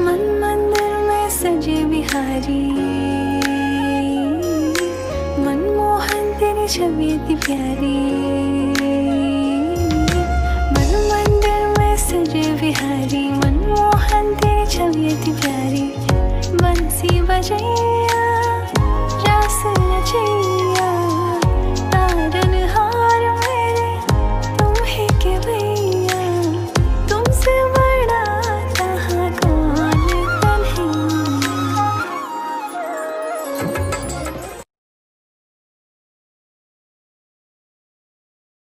मन मंदिर में सजे बिहारी। मनमोहन तेरी छवि थी प्यारी। मन मंदिर में सजे बिहारी। मनमोहन तेरी छवि थी प्यारी। बंसी बजे